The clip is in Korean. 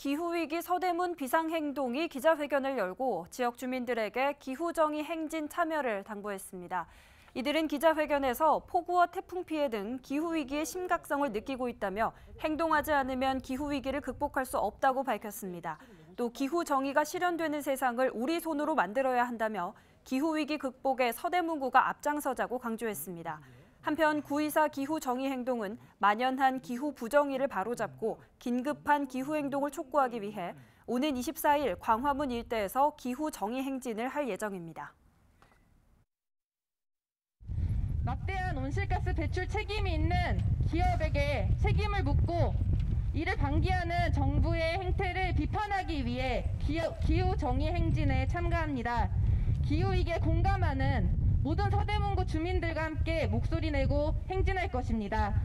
기후위기 서대문 비상행동이 기자회견을 열고 지역 주민들에게 기후정의 행진 참여를 당부했습니다. 이들은 기자회견에서 폭우와 태풍 피해 등 기후위기의 심각성을 느끼고 있다며 행동하지 않으면 기후위기를 극복할 수 없다고 밝혔습니다. 또 기후정의가 실현되는 세상을 우리 손으로 만들어야 한다며 기후위기 극복에 서대문구가 앞장서자고 강조했습니다. 한편 9.24 기후 정의 행동은 만연한 기후 부정의를 바로잡고 긴급한 기후 행동을 촉구하기 위해 오는 24일 광화문 일대에서 기후 정의 행진을 할 예정입니다. 막대한 온실가스 배출 책임이 있는 기업에게 책임을 묻고 이를 방기하는 정부의 행태를 비판하기 위해 기후 정의 행진에 참가합니다. 기후위기에 공감하는 모든 서대문구 주민들과 함께 목소리 내고 행진할 것입니다.